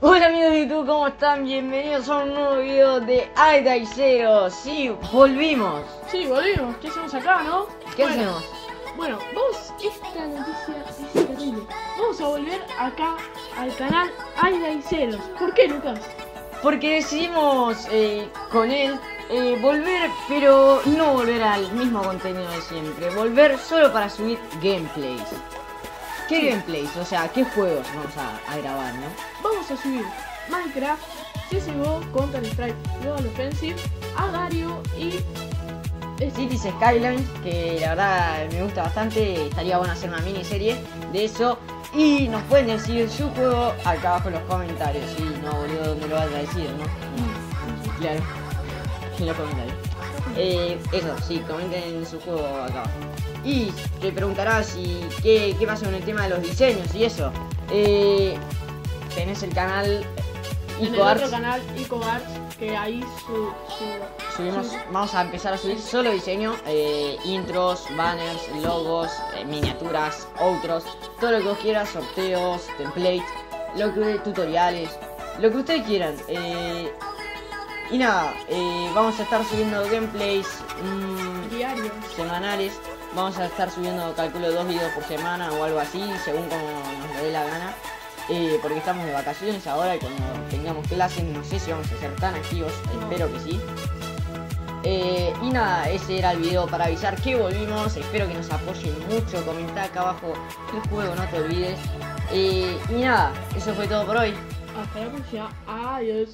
Hola amigos de YouTube, ¿cómo están? Bienvenidos a un nuevo video de Aida y Zero. Sí, volvimos. Sí, volvimos. ¿Qué hacemos acá, no? ¿Qué Bueno, hacemos? Bueno, vamos, esta noticia es terrible. Vamos a volver acá al canal Aida y Ceros. ¿Por qué, Lucas? Porque decidimos eh, con él eh, volver, pero no volver al mismo contenido de siempre. Volver solo para subir gameplays. ¿Qué Sí. gameplays? O sea, ¿qué juegos vamos a, a grabar, no? Vamos a subir Minecraft, CSGO, Counter-Strike, Global Offensive, Agario y... Cities Skylines, que la verdad me gusta bastante, estaría bueno hacer una miniserie de eso. Y nos pueden decir su juego acá abajo en los comentarios. Y no, boludo, donde lo vas a decir, ¿no? Claro, en los comentarios. Eh, eso, sí, comenten su juego acá abajo. Y te preguntarás si, qué, qué pasa con el tema de los diseños y eso. Eh, tenés el canal En el otro canal, que ahí su... su- Subimos, su- vamos a empezar a subir solo diseño, eh, intros, banners, logos, eh, miniaturas, outros, todo lo que vos quieras, sorteos, templates, lo que tutoriales, lo que ustedes quieran. eh, y nada, vamos a estar subiendo gameplays mm, diarios. semanales. Vamos a estar subiendo, calculo, dos videos por semana o algo así, según como nos dé la gana. Eh, porque estamos de vacaciones ahora y cuando tengamos clases no sé si vamos a ser tan activos, espero que sí. Eh, y nada, ese era el video para avisar que volvimos. Espero que nos apoyen mucho. Comenta acá abajo el juego, no te olvides. Eh, y nada, eso fue todo por hoy. Hasta la próxima. Adiós.